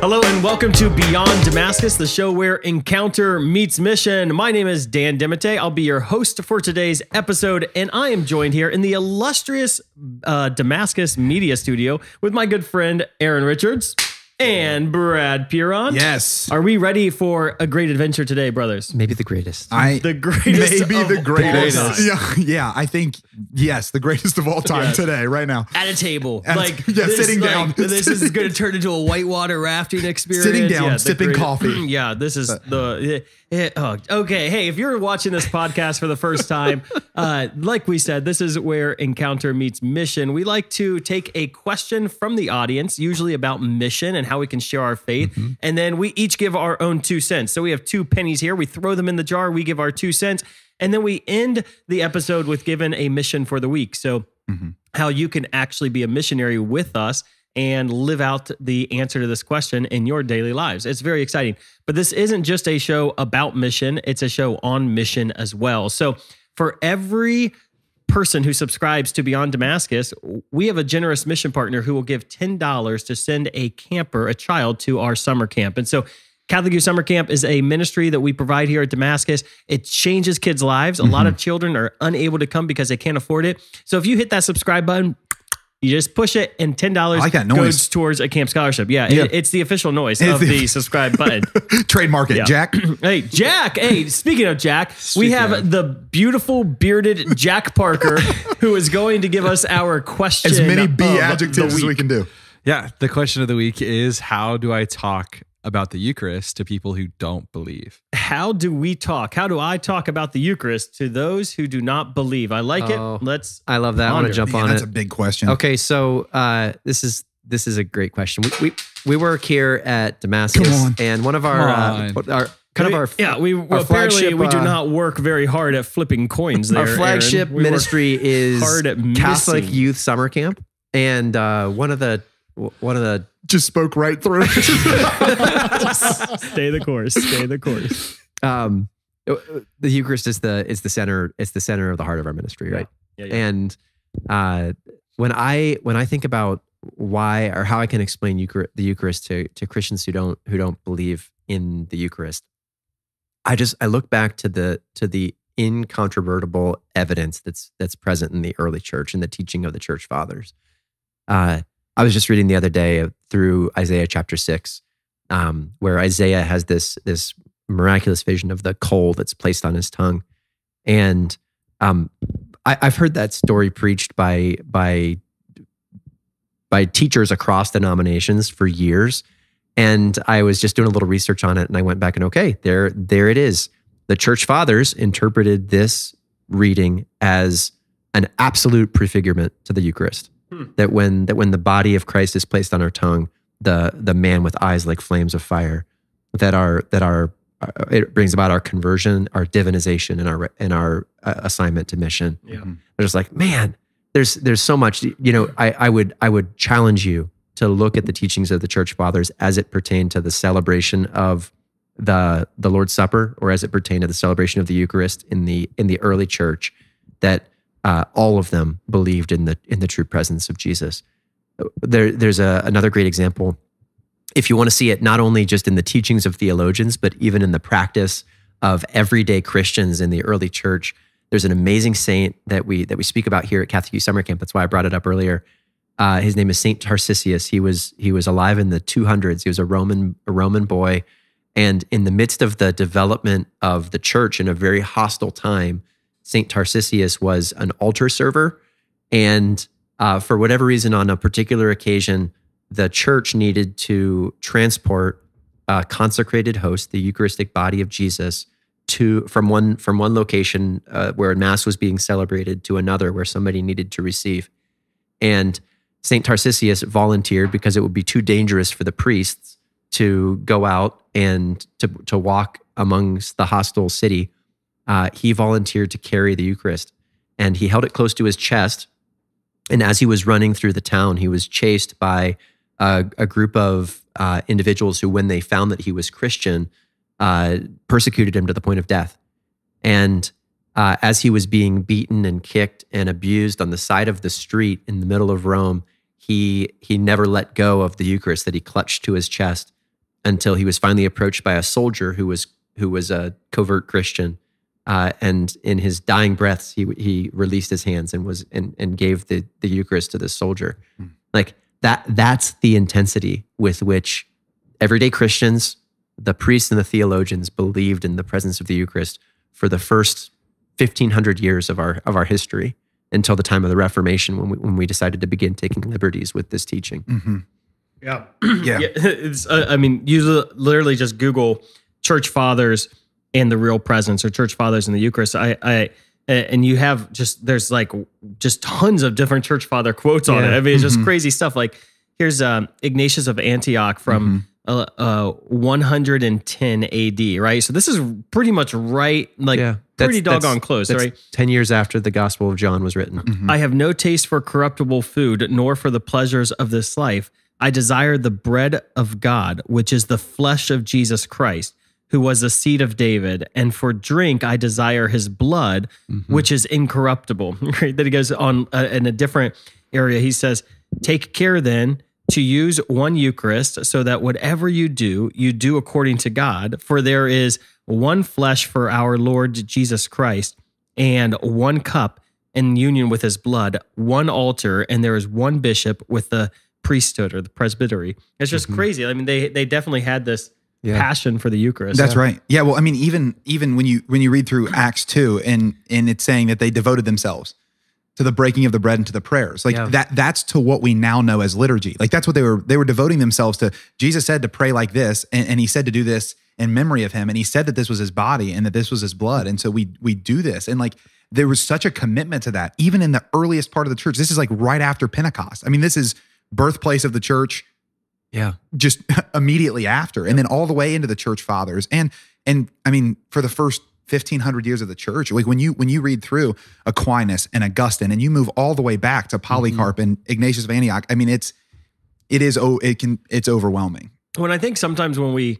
Hello and welcome to Beyond Damascus, the show where encounter meets mission. My name is Dan DeMatte. I'll be your host for today's episode, and I am joined here in the illustrious uh, Damascus Media Studio with my good friend Aaron Richards and Brad Pierron. Yes. Are we ready for a great adventure today, brothers? Maybe the greatest. I The greatest maybe of the all greatest. time. Yeah, yeah, I think yes, the greatest of all time Yes. today, right now. At a table, At a- like yeah, this, sitting like, down. This is going to turn into a whitewater rafting experience. Sitting down, the sipping great- coffee. Yeah, this is the. eh, eh, oh, okay, hey, if you're watching this podcast for the first time, uh, like we said, this is where encounter meets mission. We like to take a question from the audience, usually about mission and how we can share our faith, Mm-hmm. and then we each give our own two cents. So we have two pennies here. We throw them in the jar. We give our two cents, and then we end the episode with giving a mission for the week. So how you can actually be a missionary with us and live out the answer to this question in your daily lives. It's very exciting. But this isn't just a show about mission, it's a show on mission as well. So for every person who subscribes to Beyond Damascus, we have a generous mission partner who will give $10 to send a camper, a child, to our summer camp. And so Catholic Youth Summer Camp is a ministry that we provide here at Damascus. It changes kids' lives. A lot mm-hmm. of children are unable to come because they can't afford it. So if you hit that subscribe button, you just push it, and ten dollars like goes towards a camp scholarship. Yeah, it- it's the official noise It's of the- the subscribe button. Trademark it, Yeah. Jack. Hey, Jack. Hey, speaking of Jack, we have of. the beautiful bearded Jack Parker who is going to give us our question. As many of B adjectives as we can do. Yeah, the question of the week is how do I talk about the Eucharist to people who don't believe? How do we talk? How do I talk about the Eucharist to those who do not believe? I like Oh. it. Let's. I love that. I want to jump Man, on that's it. That's a big question. Okay, so uh, this is this is a great question. We we, we work here at Damascus, Come on. and one of our Come uh, our kind of our yeah, we our apparently flagship, we do uh, not work very hard at flipping coins. There, our flagship Aaron. Ministry is hard at Catholic missing. Youth Summer Camp, and uh, one of the one of the Just spoke right through. stay the course. Stay the course. um, the Eucharist is the is the center it's the center of the heart of our ministry, right? Yeah, yeah. And uh, when I when I think about why or how I can explain Euchar- the Eucharist to to Christians who don't who don't believe in the Eucharist, I just I look back to the to the incontrovertible evidence that's that's present in the early church and the teaching of the church fathers. Uh, I was just reading the other day through Isaiah chapter six, um, where Isaiah has this this miraculous vision of the coal that's placed on his tongue, and um, I, I've heard that story preached by by by teachers across denominations for years. And I was just doing a little research on it, and I went back and okay, there there it is. The church fathers interpreted this reading as an absolute prefigurement to the Eucharist. Hmm. That when that when the body of Christ is placed on our tongue, the the man with eyes like flames of fire, that our that our uh, it brings about our conversion, our divinization, and our and our uh, assignment to mission. Yeah. They're just like, man, there's there's so much. You know, I I would I would challenge you to look at the teachings of the church fathers as it pertained to the celebration of the the Lord's Supper, or as it pertained to the celebration of the Eucharist in the in the early church. That uh, all of them believed in the in the true presence of Jesus. There, there's a, another great example. If you want to see it, not only just in the teachings of theologians, but even in the practice of everyday Christians in the early church. There's an amazing saint that we that we speak about here at Catholic Youth Summer Camp. That's why I brought it up earlier. Uh, his name is Saint Tarcisius. He was he was alive in the 200s. He was a Roman a Roman boy, and in the midst of the development of the church in a very hostile time, Saint Tarcisius was an altar server, and uh, for whatever reason, on a particular occasion, the church needed to transport a consecrated host, the Eucharistic body of Jesus, to from one from one location uh, where mass was being celebrated to another where somebody needed to receive. And Saint Tarcisius volunteered because it would be too dangerous for the priests to go out and to to walk amongst the hostile city. Uh, he volunteered to carry the Eucharist, and he held it close to his chest. And as he was running through the town, he was chased by a, a group of uh, individuals who, when they found that he was Christian, uh, persecuted him to the point of death. And uh, as he was being beaten and kicked and abused on the side of the street in the middle of Rome, he he never let go of the Eucharist that he clutched to his chest until he was finally approached by a soldier who was who was a covert Christian. Uh, and in his dying breaths, he he released his hands and was and, and gave the the Eucharist to this soldier. Like that that's the intensity with which everyday Christians, the priests and the theologians believed in the presence of the Eucharist for the first 1500 years of our of our history until the time of the Reformation when we when we decided to begin taking liberties with this teaching. Mhm. Yeah. Yeah. Yeah, it's, uh, I mean, you literally just Google church fathers and the real presence or church fathers in the Eucharist. I, I, and you have just, there's like just tons of different church father quotes on it. I mean, it's just Mhm. crazy stuff. Like here's um, Ignatius of Antioch from uh, uh, 110 AD, right? So this is pretty much right, like Yeah, pretty that's- doggone close, That's right? 10 years after the Gospel of John was written. Mhm. I have no taste for corruptible food, nor for the pleasures of this life. I desire the bread of God, which is the flesh of Jesus Christ, who was the seed of David. And for drink, I desire his blood, which is incorruptible. Right? Then he goes on uh, in a different area. He says, Take care then to use one Eucharist, so that whatever you do, you do according to God. For there is one flesh for our Lord Jesus Christ, and one cup in union with his blood, one altar, and there is one bishop with the priesthood or the presbytery. It's just crazy. I mean, they they definitely had this Yeah. passion for the Eucharist. That's right. Yeah. Well, I mean, even even when you when you read through Acts two, and and it's saying that they devoted themselves to the breaking of the bread and to the prayers, like Yeah. that. That's to what we now know as liturgy. Like that's what they were. They were devoting themselves to. Jesus said to pray like this, and, and he said to do this in memory of him, and he said that this was his body and that this was his blood, and so we we do this, and like there was such a commitment to that, even in the earliest part of the church. This is like right after Pentecost. I mean, this is birthplace of the church Yeah. just immediately after and then all the way into the church fathers and and i mean for the first 1500 years of the church like when you when you read through aquinas and augustine and you move all the way back to polycarp mm-hmm. and ignatius of antioch i mean it's it is oh it can it's overwhelming when I think sometimes when we,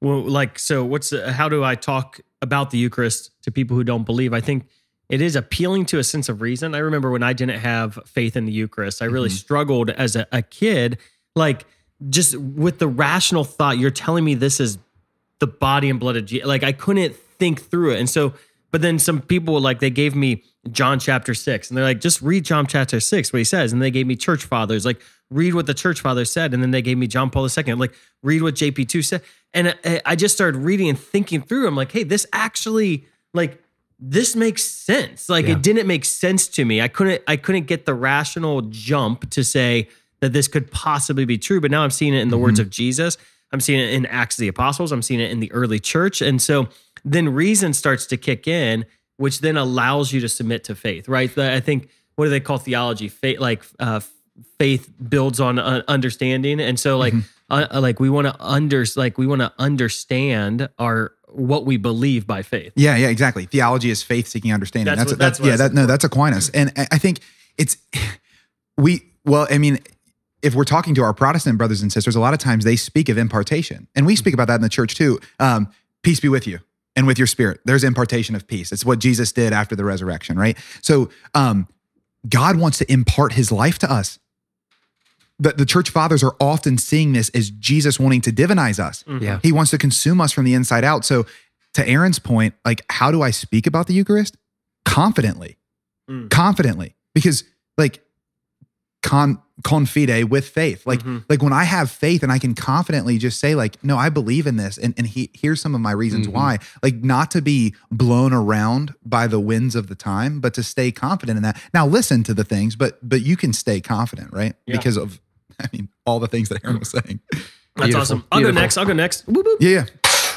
well, like, so what's the, how do I talk about the Eucharist to people who don't believe? I think it is appealing to a sense of reason. I remember when I didn't have faith in the Eucharist, I really mm-hmm. struggled as a, a kid, like just with the rational thought. You're telling me this is the body and blood of Jesus. Like I couldn't think through it, and so. But then some people like they gave me John chapter six, and they're like, just read John chapter six, what he says, and they gave me church fathers, like read what the church fathers said, and then they gave me John Paul II, like read what JP two said, and I, I just started reading and thinking through. I'm like, hey, this actually like this makes sense. Like Yeah. it didn't make sense to me. I couldn't I couldn't get the rational jump to say that this could possibly be true. But now I'm seeing it in the words of Jesus. I'm seeing it in Acts of the Apostles. I'm seeing it in the early church. And so then reason starts to kick in, which then allows you to submit to faith, right? The- I think what do they call theology? Faith, like uh, faith builds on uh, understanding, and so like uh, uh, like we want to under like we want to understand our what we believe by faith. Yeah, yeah, exactly. Theology is faith seeking understanding. That's That's, what- that's, that's yeah, that no, that's Aquinas, and I I think it's we. Well, I mean, if we're talking to our Protestant brothers and sisters, a lot of times they speak of impartation, and we speak about that in the church too. Um, peace be with you and with your spirit. There's impartation of peace. It's what Jesus did after the resurrection, right? So, um, God wants to impart His life to us. The, the church fathers are often seeing this as Jesus wanting to divinize us. Yeah. He wants to consume us from the inside out. So, to Aaron's point, like, how do I speak about the Eucharist? Confidently, Mm. confidently, because like, con confide with faith. Like, Mhm. like when I have faith and I can confidently just say, like, no, I believe in this, and and he here's some of my reasons Mhm. why. Like, not to be blown around by the winds of the time, but to stay confident in that. Now, listen to the things, but but you can stay confident, right? Yeah. Because of, I mean, all the things that Aaron was saying. That's Beautiful. awesome. I'll Beautiful. go next. I'll go next. Whoop, whoop. Yeah, yeah.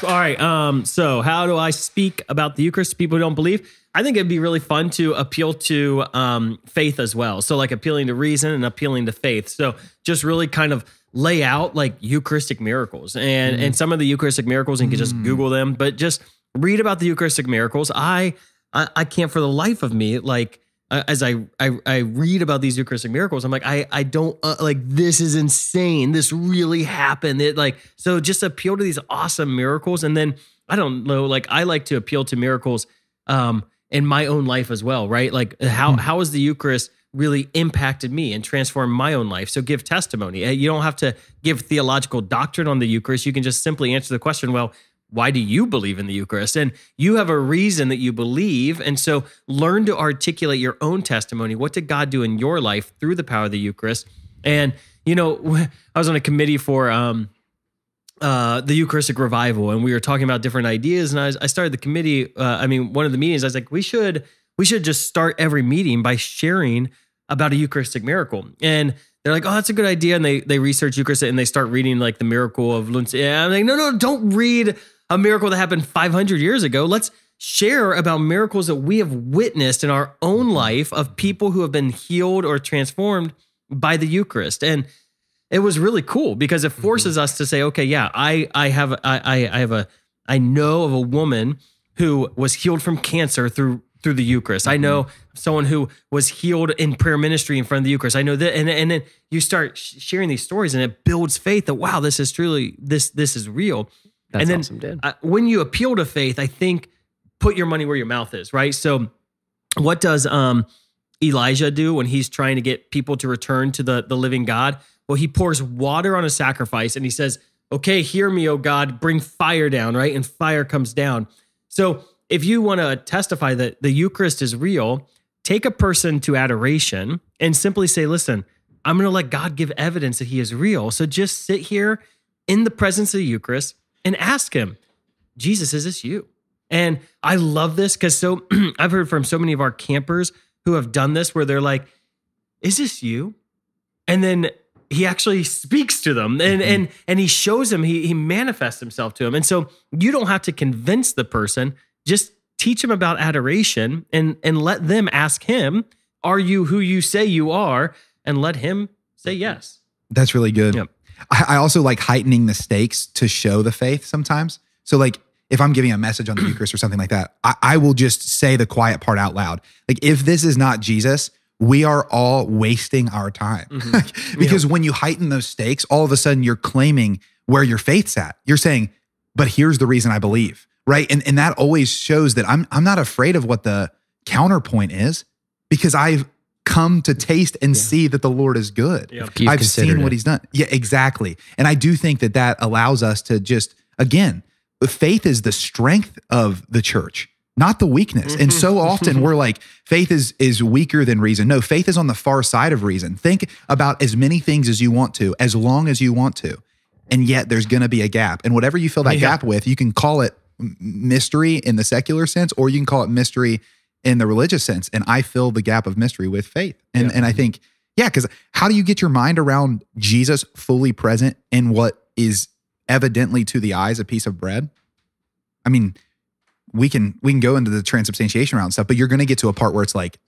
All right. Um, so how do I speak about the Eucharist to people who don't believe? I think it'd be really fun to appeal to um, faith as well. So like appealing to reason and appealing to faith. So just really kind of lay out like Eucharistic miracles and and some of the Eucharistic miracles and you can just Google them, but just read about the Eucharistic miracles. I I, I can't for the life of me like uh, as I, I I read about these Eucharistic miracles, I'm like, I I don't uh, like this is insane. This really happened. It like so just appeal to these awesome miracles, and then I don't know, like I like to appeal to miracles um in my own life as well, right? Like how how has the Eucharist really impacted me and transformed my own life. So give testimony. Uh, You don't have to give theological doctrine on the Eucharist. You can just simply answer the question, well, why do you believe in the Eucharist? And you have a reason that you believe. And so learn to articulate your own testimony. What did God do in your life through the power of the Eucharist? And, you know, I was on a committee for um, uh, the Eucharistic revival, and we were talking about different ideas. And I, was, I started the committee. Uh, I mean, one of the meetings, I was like, we should we should just start every meeting by sharing about a Eucharistic miracle. And they're like, oh, that's a good idea. And they they research Eucharist and they start reading like the miracle of Lund. And I'm like, no, no, don't read a miracle that happened 500 years ago. Let's share about miracles that we have witnessed in our own life of people who have been healed or transformed by the Eucharist. And it was really cool because it forces us to say, okay, yeah, I I have I I I have a I know of a woman who was healed from cancer through through the Eucharist. I know someone who was healed in prayer ministry in front of the Eucharist. I know that, and and then you start sharing these stories, and it builds faith that wow, this is truly this this is real. That's and then awesome, Dan. uh, when you appeal to faith, I think put your money where your mouth is, right? So, what does um, Elijah do when he's trying to get people to return to the the living God? Well, he pours water on a sacrifice and he says, "Okay, hear me, O God, bring fire down." Right, and fire comes down. So, if you want to testify that the Eucharist is real, take a person to adoration and simply say, "Listen, I'm going to let God give evidence that He is real." So, just sit here in the presence of the Eucharist and ask Him, Jesus, is this you? And I love this because so I've heard from so many of our campers who have done this where they're like, is this you? And then he actually speaks to them and mm-hmm. and and he shows them, he he manifests himself to them. And so you don't have to convince the person, just teach them about adoration and and let them ask him, are you who you say you are? And let him say mm-hmm. yes. That's really good. Yep. I, I also like heightening the stakes to show the faith sometimes. So, like, if I'm giving a message on the Eucharist or something like that, I, I will just say the quiet part out loud. Like, if this is not Jesus, we are all wasting our time. Mm-hmm. because when you heighten those stakes, all of a sudden you're claiming where your faith's at. You're saying, but here's the reason I believe, right? And and that always shows that I'm I'm not afraid of what the counterpoint is because I've come to taste and see that the Lord is good. Yep. I've seen what it. he's done. Yeah, exactly. And I do think that that allows us to just again, faith is the strength of the church, not the weakness. And so mm-hmm. often we're like faith is is weaker than reason. No, faith is on the far side of reason. Think about as many things as you want to, as long as you want to. And yet there's going to be a gap. And whatever you fill that Yeah. gap with, you can call it mystery in the secular sense or you can call it mystery in the religious sense. And I fill the gap of mystery with faith. And Yeah. and I think yeah, because how do you get your mind around Jesus fully present in what is evidently to the eyes a piece of bread? I mean, we can we can go into the transubstantiation round stuff, but you're going to get to a part where it's like,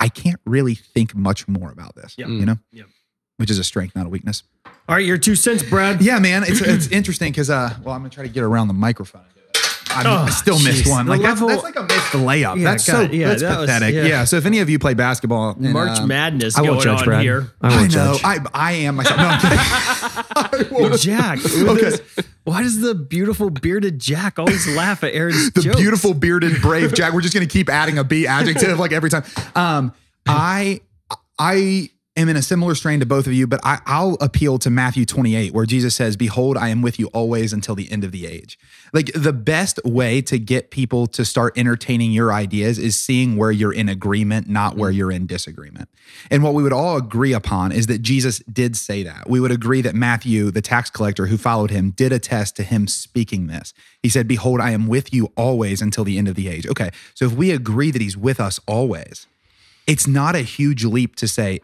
I can't really think much more about this. Yep. You know, Yep. which is a strength, not a weakness. All right, your two cents, Brad. Yeah, man, it's it's interesting because uh, well, I'm gonna try to get around the microphone. And do. I, Oh, I still missed one. The Like that's, level- that's like a missed layup. Yeah, that's God, so yeah, that's that was- pathetic. yeah. yeah. So if any of you play basketball, and, March um, Madness I won't going judge, on Brad. here. I I won't know. judge. I I am myself. No, I'm kidding. I. Jack. Okay. Why does the beautiful bearded Jack always laugh at Aaron's the jokes? beautiful bearded brave Jack. We're just gonna keep adding a B adjective like every time. Um, I I am in a similar strain to both of you, but I, I'll appeal to Matthew 28, where Jesus says, Behold, I am with you always until the end of the age. Like the best way to get people to start entertaining your ideas is seeing where you're in agreement, not where mm-hmm. you're in disagreement. And what we would all agree upon is that Jesus did say that. We would agree that Matthew, the tax collector who followed him, did attest to him speaking this. He said, Behold, I am with you always until the end of the age. Okay, so if we agree that he's with us always, it's not a huge leap to say,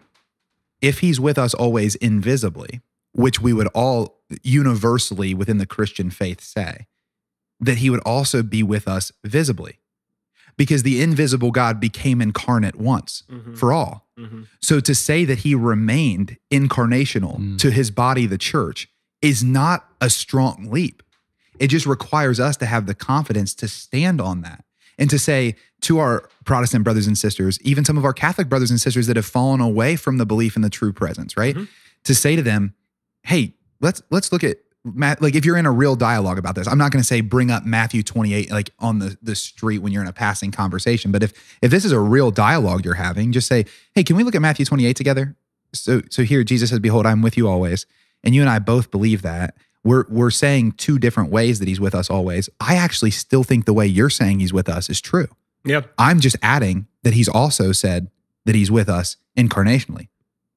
if he's with us always invisibly, which we would all universally within the Christian faith say, that he would also be with us visibly. Because the invisible God became incarnate once Mhm. for all. Mhm. So to say that he remained incarnational Mm. to his body, the church, is not a strong leap. It just requires us to have the confidence to stand on that and to say to our Protestant brothers and sisters, even some of our Catholic brothers and sisters that have fallen away from the belief in the true presence, right? Mhm. To say to them, hey, let's let's look at Matt, like if you're in a real dialogue about this, I'm not going to say bring up Matthew 28 like on the the street when you're in a passing conversation. But if if this is a real dialogue you're having, just say, "Hey, can we look at Matthew 28 together?" So so here Jesus says, "Behold, I'm with you always," and you and I both believe that. We're we're saying two different ways that He's with us always. I actually still think the way you're saying He's with us is true. Yep. I'm just adding that He's also said that He's with us incarnationally,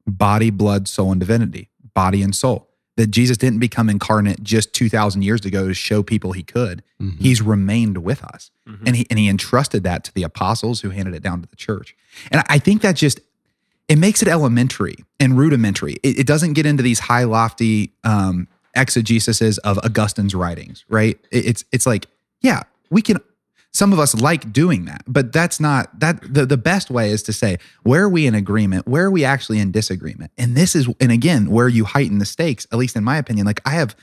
body, blood, soul, and divinity, body and soul that Jesus didn't become incarnate just 2000 years ago to show people he could. Mhm. He's remained with us. Mhm. And he and he entrusted that to the apostles who handed it down to the church. And I think that just it makes it elementary and rudimentary. It, it doesn't get into these high lofty um exegesis of Augustine's writings, right? It's it's like, yeah, we can some of us like doing that, but that's not that the, the best way is to say, where are we in agreement? Where are we actually in disagreement? And this is, and again, where you heighten the stakes, at least in my opinion. Like I have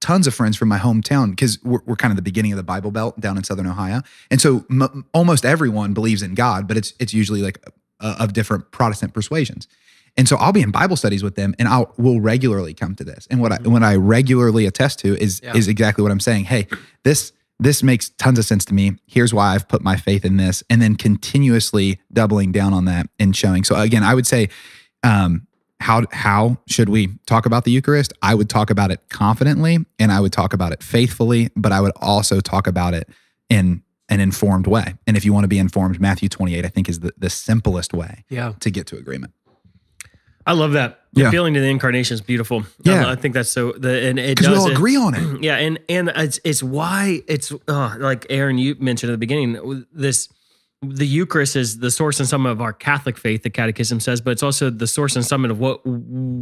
tons of friends from my hometown because we're, we're kind of the beginning of the Bible Belt down in Southern Ohio. And so m- almost everyone believes in God, but it's, it's usually like uh, of different Protestant persuasions. And so I'll be in Bible studies with them and I'll will regularly come to this. And what I what I regularly attest to is Yeah. is exactly what I'm saying. Hey, this this makes tons of sense to me. Here's why I've put my faith in this, and then continuously doubling down on that and showing. So again, I would say, um, how how should we talk about the Eucharist? I would talk about it confidently, and I would talk about it faithfully, but I would also talk about it in an informed way. And if you want to be informed, Matthew 28, I think, is the, the simplest way Yeah. to get to agreement. I love that. Yeah. feeling to the incarnation is beautiful. Yeah. I, I think that's so. The and it Because we does all it- agree on it. Yeah, and and it's it's why it's uh, like Aaron you mentioned at the beginning. This the Eucharist is the source and summit of our Catholic faith. The Catechism says, but it's also the source and summit of what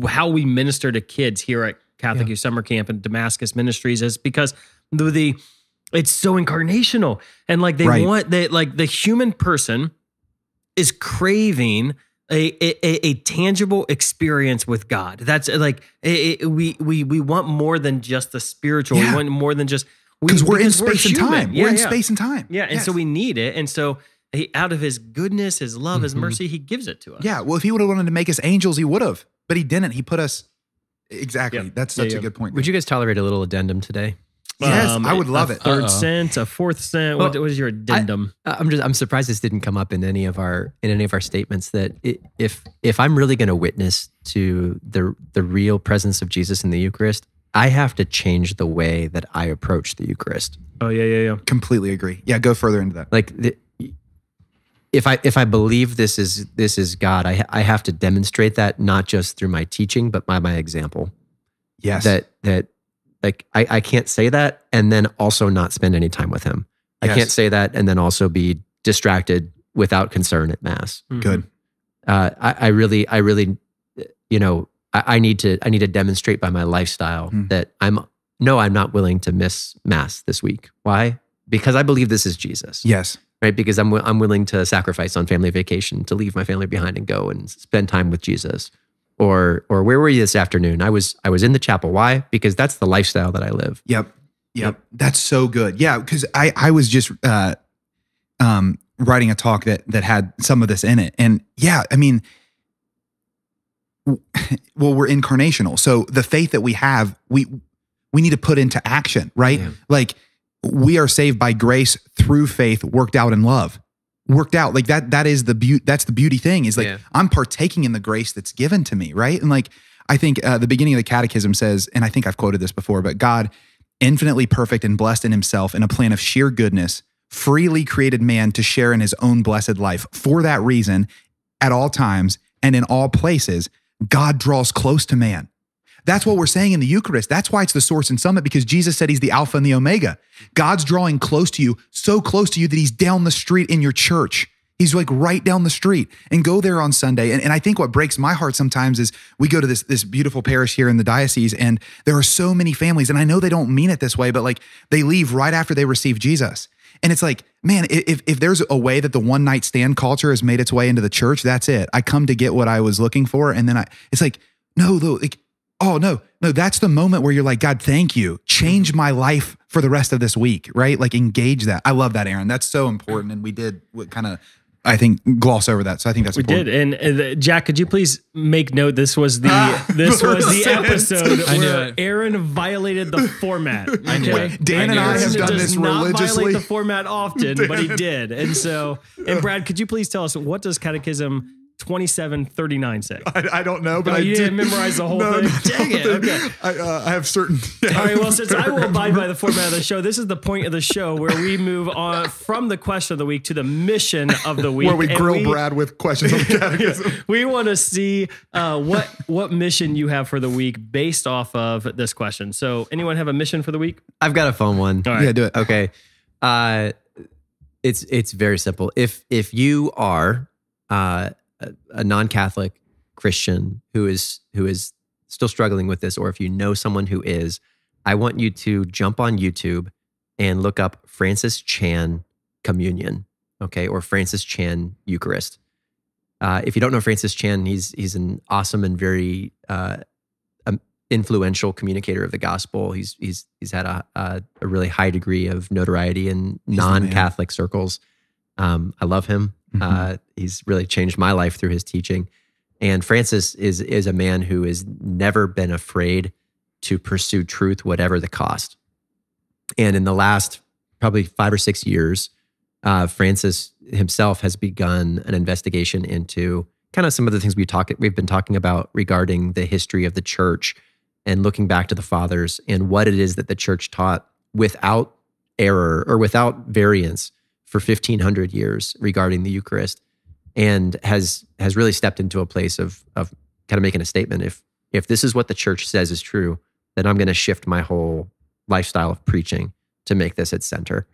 how we minister to kids here at Catholic Yeah. Youth Summer Camp and Damascus Ministries is because the, the it's so incarnational and like they Right. want that like the human person is craving a, a, a tangible experience with God. That's like it, it- we we we want more than just the spiritual. Yeah. We want more than just we, Because we're in because space and time. Yeah, we're in yeah. space and time. Yeah, and Yes. so we need it, and so he, out of His goodness, His love, His Mhm. mercy, He gives it to us. Yeah. Well, if he would have wanted to make us angels, he would have, but he didn't. He put us exactly. Yeah. That's such yeah. a good point. Would you guys tolerate a little addendum today? Yes, I would a- love a it. Third Uh-oh. cent, a fourth cent. what, Well, what is your addendum? Uh, I'm just I'm surprised this didn't come up in any of our in any of our statements that i if if I'm really going to witness to the the real presence of Jesus in the Eucharist, I have to change the way that I approach the Eucharist. oh yeah, yeah, yeah. Completely agree. Yeah. Go further into that. Like the, if I if I believe this is this is God, I I have to demonstrate that not just through my teaching but by my example. Yes. That that like I, I can't say that and then also not spend any time with him. I Yes. can't say that and then also be distracted without concern at mass. Good. Uh, I, I really, I really, you know, I, I need to, I need to demonstrate by my lifestyle Hmm. that I'm no, I'm not willing to miss mass this week. Why? Because I believe this is Jesus, Yes. right? Because I'm, I'm willing to sacrifice on family vacation to leave my family behind and go and spend time with Jesus. Or, or where were you this afternoon? I was, I was in the chapel. Why? Because that's the lifestyle that I live. Yep. Yep. That's so good. Yeah. Because I, I was just uh, um, writing a talk that that had some of this in it. And yeah, I mean, well, we're incarnational. So the faith that we have, we we need to put into action, right? Yeah. Like we are saved by grace through faith worked out in love. Worked out like that. That is the beauty. That's the beauty thing. Is like Yeah. I'm partaking in the grace that's given to me, right? And like I think uh, the beginning of the catechism says, and I think I've quoted this before, but God, infinitely perfect and blessed in himself in a plan of sheer goodness, freely created man to share in his own blessed life. For that reason, at all times and in all places, God draws close to man. That's what we're saying in the Eucharist. That's why it's the source and summit because Jesus said he's the Alpha and the Omega. God's drawing close to you, so close to you that he's down the street in your church. He's like right down the street and go there on Sunday. And, and I think what breaks my heart sometimes is we go to this, this beautiful parish here in the diocese and there are so many families, and I know they don't mean it this way, but like they leave right after they receive Jesus. And it's like, man, if, if there's a way that the one night stand culture has made its way into the church, that's it. I come to get what I was looking for. And then I, it's like, no, though, like, oh, no, no, that's the moment where you're like, God, thank you. Change my life for the rest of this week, right? Like, engage that. I love that, Aaron. That's so important. And we did what kind of I think gloss over that. So I think that's We important. did, and, and uh, Jack, could you please make note? This was the this was the episode I knew where. Aaron violated the format. I knew okay? it. Dan and I have done does this not religiously. Violate the format often, but he did. And so, and Brad, could you please tell us what does Catechism twenty seven thirty nine say? I, I don't know, but Oh, I you do. didn't memorize the whole No, thing? no, Dang it, no. okay. I, uh, I have certain. All right. Well, since I will abide by the format of the show, this is the point of the show where we move on from the question of the week to the mission of the week, where we And grill Brad with questions on the catechism. we want to see uh, what what mission you have for the week based off of this question. So, anyone have a mission for the week? I've got a fun one. All right. Yeah, do it. Okay. Uh, it's it's very simple. If if you are uh, a, a non-Catholic Christian who is who is still struggling with this, or if you know someone who is, I want you to jump on YouTube and look up Francis Chan Communion, okay, or Francis Chan Eucharist. Uh, if you don't know Francis Chan, he's he's an awesome and very uh, um, influential communicator of the gospel. He's he's he's had a a, a really high degree of notoriety in He's non-Catholic circles. Um, I love him. Mhm. Uh, he's really changed my life through his teaching. And Francis is is a man who has never been afraid to pursue truth, whatever the cost. And in the last probably five or six years, uh, Francis himself has begun an investigation into kind of some of the things we talk we've been talking about regarding the history of the church and looking back to the fathers and what it is that the church taught without error or without variance for 1500 years regarding the Eucharist and has has really stepped into a place of of kind of making a statement if if this is what the church says is true then I'm going to shift my whole lifestyle of preaching to make this its center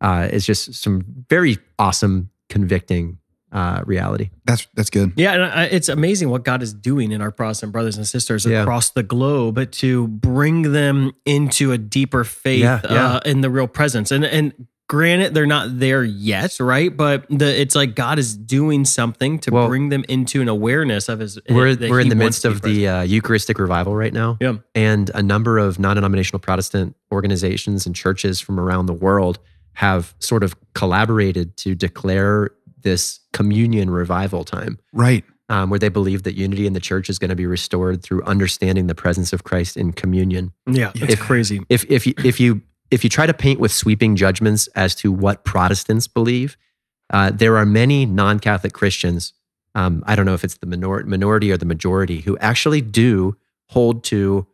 uh, it's just some very awesome convicting uh, reality That's that's good. Yeah, and I, it's amazing what God is doing in our Protestant brothers and sisters Yeah. across the globe to bring them into a deeper faith Yeah, yeah. Uh, in the real presence. And and granted, they're not there yet, right? But the it's like God is doing something to Well, bring them into an awareness of His. we're, that we're in the midst of the uh, Eucharistic revival right now. Yeah. And a number of non denominational Protestant organizations and churches from around the world have sort of collaborated to declare this communion revival time, Right. um, where they believe that unity in the church is going to be restored through understanding the presence of Christ in communion. Yeah, it's If- crazy. If, if, you, if, you, if you try to paint with sweeping judgments as to what Protestants believe, uh, there are many non Catholic Christians. Um, I don't know if it's the minor- minority or the majority who actually do hold to,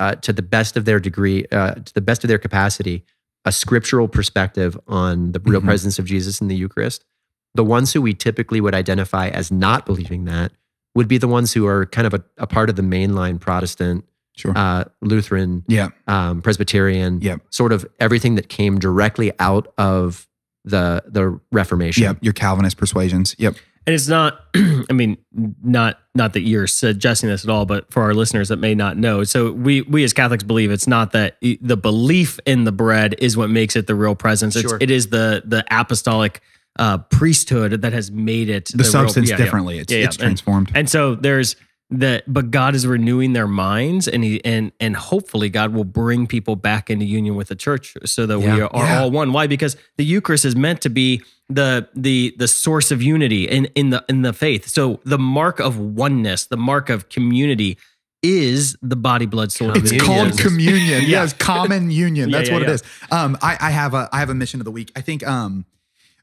uh, to the best of their degree, uh, to the best of their capacity, a scriptural perspective on the real Mhm. presence of Jesus in the Eucharist. The ones who we typically would identify as not believing that would be the ones who are kind of a, a part of the mainline Protestant, Sure. uh, Lutheran, yeah. um, Presbyterian, yeah. sort of everything that came directly out of the the Reformation. Yep. Your Calvinist persuasions. Yep. And it's not, I mean, not not that you're suggesting this at all, but for our listeners that may not know, so we we as Catholics believe it's not that the belief in the bread is what makes it the real presence. It's, Sure. it is the the apostolic uh, priesthood that has made it The, real- substance yeah, yeah. differently. It's Yeah, yeah. it's And- transformed. And so there's that, but God is renewing their minds, and he and and hopefully God will bring people back into union with the church, so that we are, are Yeah. all one. Why? Because the Eucharist is meant to be the the the source of unity in in the in the faith. So the mark of oneness, the mark of community, is the body, blood, soul. It's called communion. Yeah. Yes, common union. That's yeah, what yeah. it is. Um, I, I have a I have a mission of the week. I think um,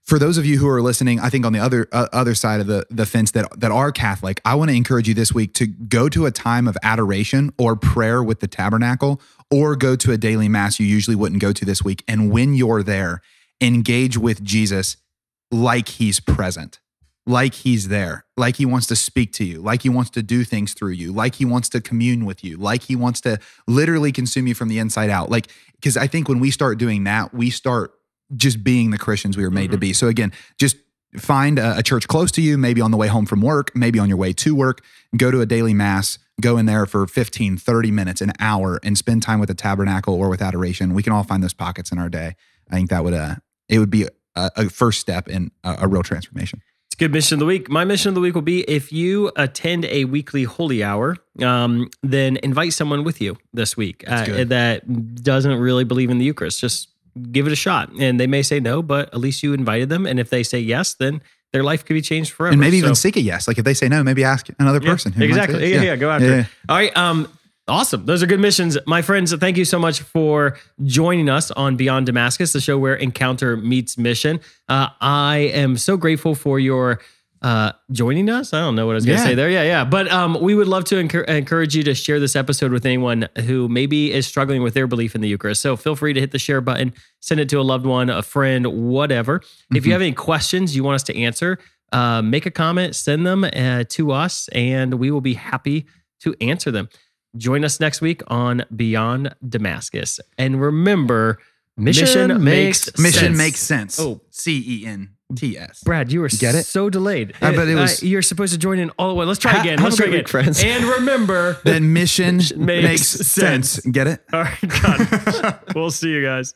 for those of you who are listening, I think on the other uh, other side of the the fence that that are Catholic, I want to encourage you this week to go to a time of adoration or prayer with the tabernacle, or go to a daily mass you usually wouldn't go to this week. And when you're there, engage with Jesus like he's present like he's there, like he wants to speak to you, like he wants to do things through you, like he wants to commune with you, like he wants to literally consume you from the inside out. Like, because I think when we start doing that, we start just being the Christians we were made to be. So again, just find a, a church close to you, maybe on the way home from work, maybe on your way to work, go to a daily mass, go in there for 15, 30 minutes, an hour, and spend time with the tabernacle or with adoration. We can all find those pockets in our day. I think that would, uh, it would be a, a first step in a, a real transformation. It's a good mission of the week. My mission of the week will be if you attend a weekly holy hour, um, then invite someone with you this week uh, that doesn't really believe in the Eucharist. Just give it a shot. And they may say no, but at least you invited them. And if they say yes, then their life could be changed forever. and maybe even So- seek a yes. Like if they say no, maybe ask another Yeah, person. who exactly. say Yeah, yeah, go after it. All right. Um, awesome. Those are good missions. My friends, thank you so much for joining us on Beyond Damascus, the show where encounter meets mission. Uh, I am so grateful for your uh, joining us. I don't know what I was going to Yeah. say there. Yeah, yeah. But um, we would love to encour- encourage you to share this episode with anyone who maybe is struggling with their belief in the Eucharist. So feel free to hit the share button, send it to a loved one, a friend, whatever. If Mm-hmm. you have any questions you want us to answer, uh, make a comment, send them uh, to us, and we will be happy to answer them. Join us next week on Beyond Damascus. And remember, Mission makes Mission sense. makes sense. Oh. C E N T S. Brad, you were Get it? so delayed. Uh, but it was- you're supposed to join in all the way. Let's try Ha- again. have Let's a try great again, week, friends. And remember, Then mission makes makes, sense. sense. Get it? all right, God, we'll see you guys.